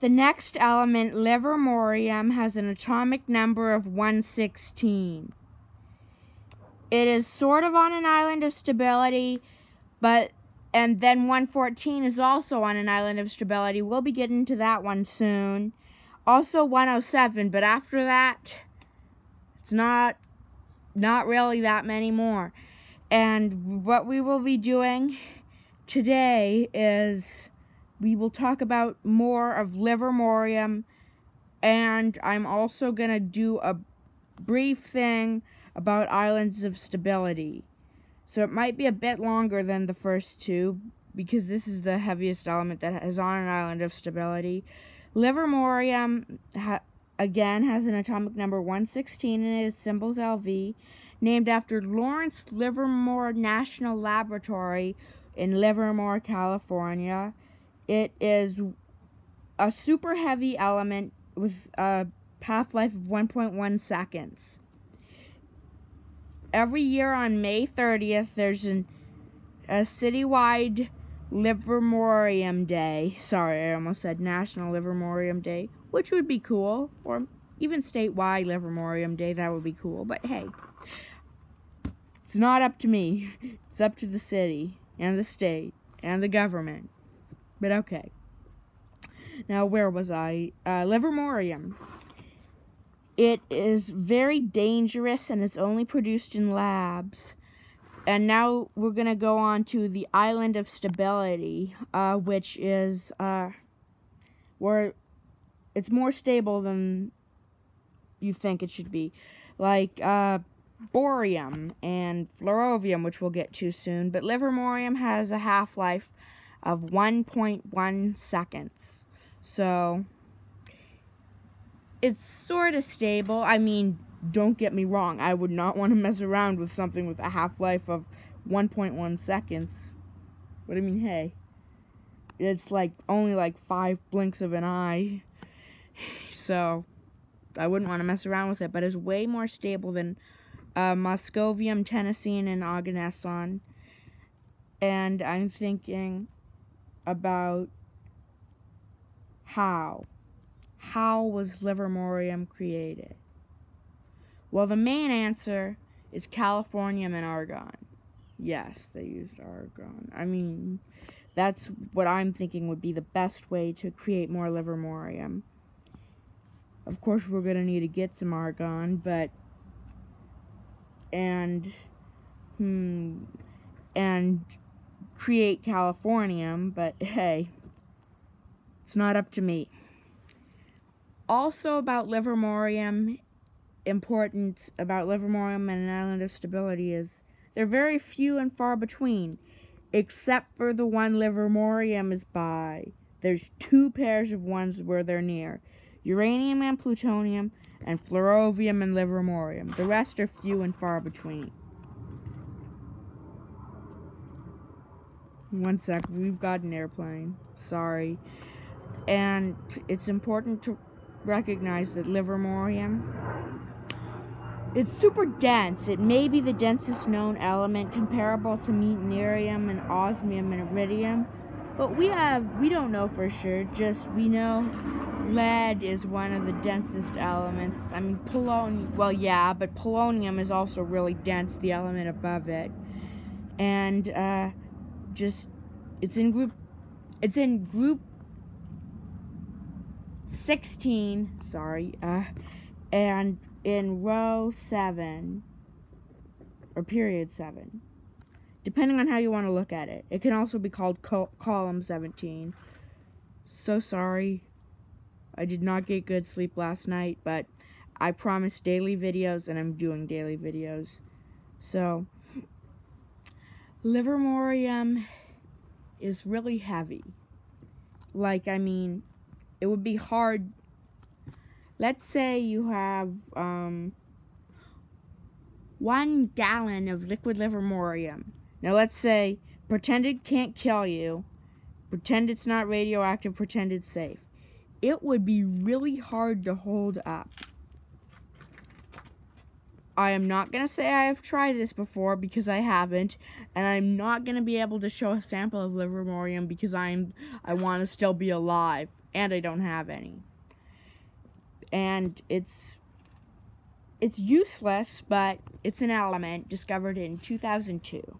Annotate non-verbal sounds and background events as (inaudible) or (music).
The next element, livermorium, has an atomic number of 116. It is sort of on an island of stability, but and then 114 is also on an island of stability. We'll be getting to that one soon. Also 107, but after that, it's not not really that many more. And what we will be doing today is we will talk about more of livermorium and I'm also going to do a brief thing about islands of stability. So it might be a bit longer than the first two because this is the heaviest element that is on an island of stability. Livermorium, ha again, has an atomic number 116 and its symbol's LV, named after Lawrence Livermore National Laboratory in Livermore, California. It is a super heavy element with a half-life of 1.1 seconds. Every year on May 30th, there's an, a citywide Livermorium Day. Sorry, I almost said National Livermorium Day, which would be cool. Or even statewide Livermorium Day, that would be cool. But hey, it's not up to me. It's up to the city and the state and the government. But okay. Now, where was I? Uh, Livermorium. It is very dangerous and is only produced in labs. And now we're going to go on to the Island of Stability, uh, which is uh, where it's more stable than you think it should be. Like uh, bohrium and flerovium, which we'll get to soon. But livermorium has a half-life of 1.1 seconds. So, it's sort of stable. I mean, don't get me wrong. I would not want to mess around with something with a half-life of 1.1 seconds. But I mean, hey. It's like only like five blinks of an eye. (sighs) So, I wouldn't want to mess around with it. But it's way more stable than uh, Moscovium, Tennessine, and Oganesson. And I'm thinking about how. How was Livermorium created? Well, the main answer is californium and argon. Yes, they used argon. I mean, that's what I'm thinking would be the best way to create more livermorium. Of course, we're going to need to get some argon, but and hmm and create californium, but hey, it's not up to me. Also about livermorium, important about livermorium and an island of stability is they're very few and far between, except for the one livermorium is by. There's two pairs of ones where they're near. Uranium and plutonium, and flerovium and livermorium. The rest are few and far between. One sec, we've got an airplane. Sorry. And it's important to recognize that livermorium, it's super dense. It may be the densest known element, comparable to meitnerium and osmium and iridium. But we have, we don't know for sure, just we know lead is one of the densest elements. I mean, polonium, well, yeah, but polonium is also really dense, the element above it. And, uh, just, it's in group, it's in group 16, sorry, uh, and in row 7, or period 7 depending on how you want to look at it. It can also be called col column 17. So sorry. I did not get good sleep last night, but I promised daily videos, and I'm doing daily videos. So, livermorium is really heavy. Like, I mean, it would be hard. Let's say you have, um, one gallon of liquid livermorium now let's say, pretend it can't kill you, pretend it's not radioactive, pretend it's safe. It would be really hard to hold up. I am not going to say I have tried this before because I haven't, and I'm not going to be able to show a sample of Livermorium because I'm I want to still be alive, and I don't have any. And it's it's useless, but it's an element discovered in 2002.